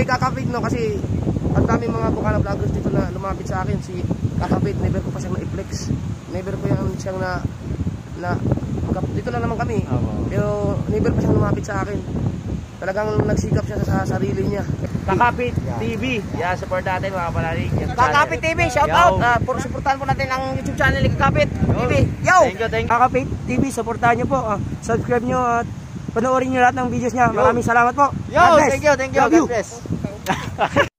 eh, kakapit no kasi ang daming mga bukana vloggers dito na lumapit sa akin si kakapit, never ko pa siyang na-flex. Never ko yan siyang na na dito lang naman kami. Opo. Pero never pa siyang lumapit sa akin. Talagang nagsikap siya sa, sa sarili niya. Kakapit TV. Yan, support natin mga panalig. Yan, Kakapit TV, shout Yo. out. Uh, puro supportahan po natin ang YouTube channel ni Kakapit TV. Yo! Thank you, thank you. Kakapit TV, supportahan niyo po. Ah, subscribe niyo at panoorin niyo lahat ng videos niya. Maraming salamat po. Yo, thank you, thank you. Love you. God bless.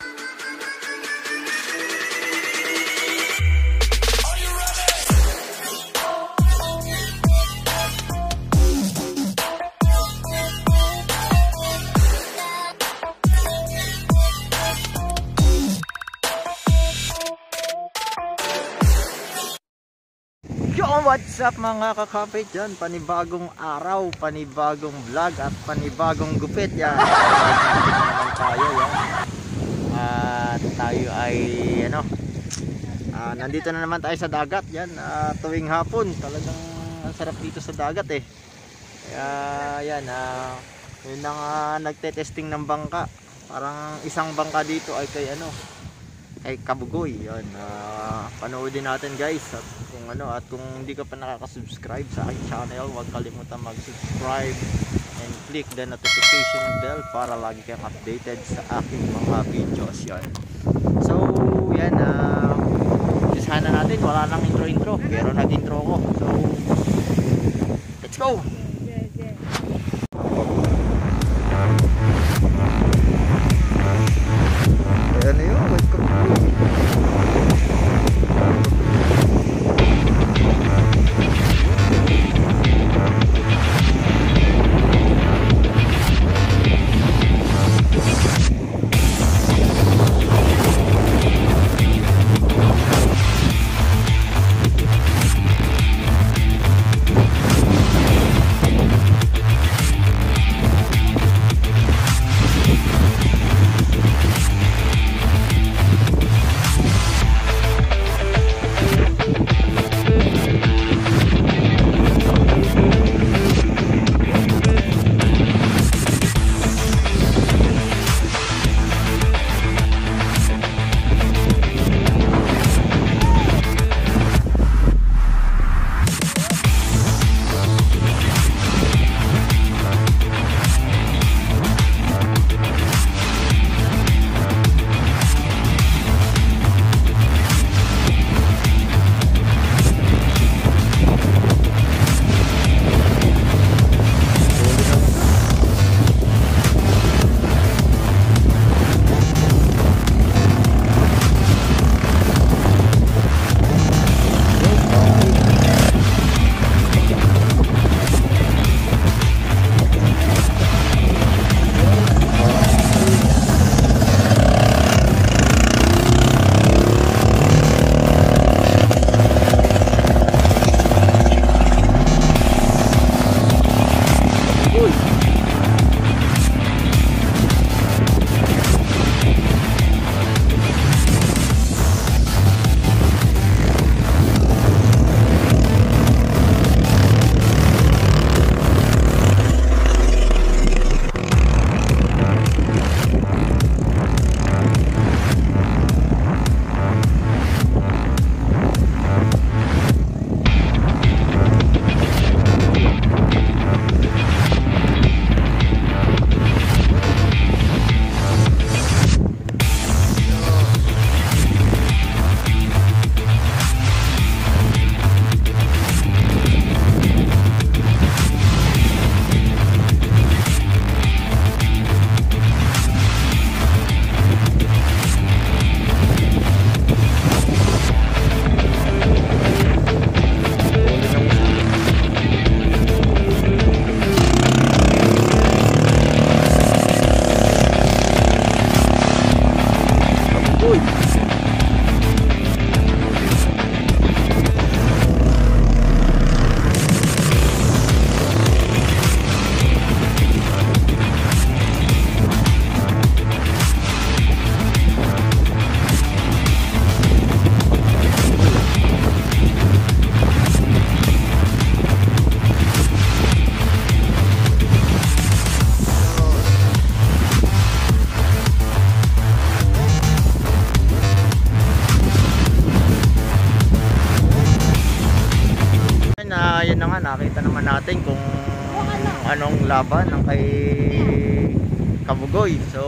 what's up mga kakapit dyan? Panibagong araw, panibagong vlog at panibagong gupit yan. tayo yan. At tayo ay ano, ah, nandito na naman tayo sa dagat yan. ah, tuwing hapon, talagang ang sarap dito sa dagat eh. Kaya yan, ah, yun na nga nagte-testing ng bangka. Parang isang bangka dito ay kay ano, ay Kabugoy. Yun ah, panoodin natin guys at kung ano at kung hindi ka pa nakaka-subscribe sa aking channel huwag kalimutan mag-subscribe and click the notification bell para lagi kang updated sa aking mga videos. Yan so yan uh, natin. Wala nang intro intro pero nag intro ko so let's go nga nakita naman natin kung anong laban ng kay Kabugoy. So,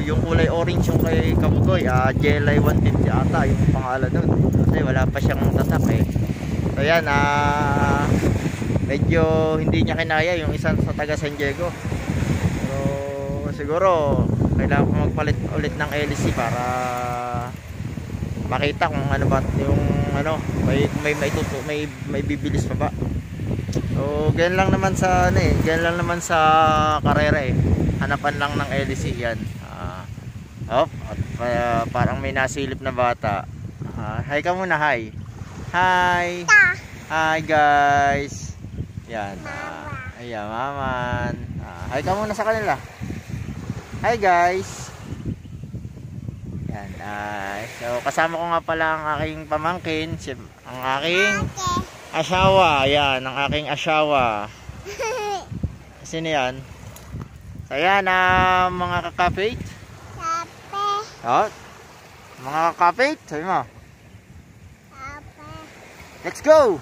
yung kulay orange yung kay Kabugoy, ah, Jelly 150 ata yung pangalan nun. Kasi wala pa siyang tatak eh. So, yan, ah, medyo hindi niya kinaya yung isang sa taga San Diego. So, siguro, kailangan ko magpalit ulit ng LC para makita kung ano ba yung ano, may may may, tutu, may, may bibilis pa ba. So, ganyan lang naman sa ano eh, ganyan lang naman sa karera eh. Hanapan lang ng LC yan. Ah, op, at pa- parang may nasilip na bata. Ah, hi ka muna, hi. Hi. Hi guys. Yan. Ah, ayan, maman. Ah, hi ka muna sa kanila. Hi guys. Yan. Ah, so kasama ko nga pala ang aking pamangkin, si, ang aking asawa. Yan, ang aking asawa. Sino yan? So yan, ah, mga kakapit. Oh, mga kakapit, sabi mo. Let's go!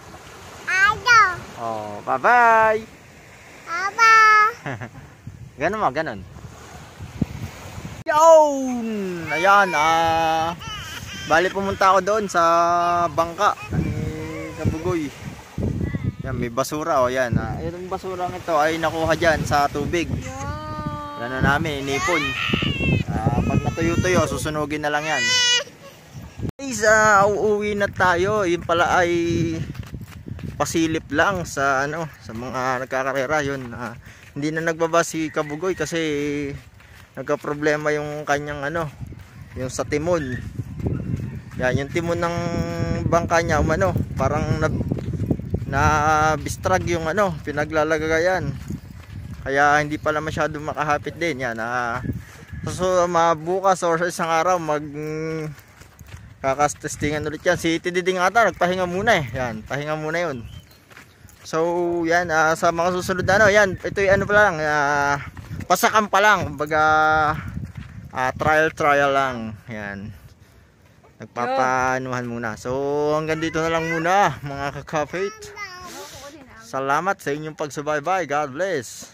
Oh, bye-bye! Ganun mo, ganun. Yun! Ayan, ah... bali pumunta ako doon sa bangka. Yan, may basura o yan. Ah, yung basurang ito ay nakuha dyan sa tubig. Ano namin, inipon. Ah, pag natuyo-tuyo, susunugin na lang yan. Guys, ah, uuwi na tayo. Yun pala ay pasilip lang sa ano sa mga nagkakarera yun. Ah, hindi na nagbaba si Kabugoy kasi nagka-problema yung kanyang ano, yung sa timon. Yan, yung timon ng bangka niya umano, parang na na bistrag yung ano, pinaglalagayan. Kaya hindi pala masyado makahapit din yan. Ah, so mabukas or sa isang araw mag kakastestingan ulit yan. Si Tididing ata nagpahinga muna eh. Yan, pahinga muna yun. So, yan, ah, sa mga susunod na ano, yan, ito yung ano pa lang, ah, pasakan pa lang, kumbaga, ah, trial trial lang, yan. Nagpapaanuhan muna. So, hanggang dito na lang muna, mga kakapit. Salamat sa inyong pagsubaybay. God bless.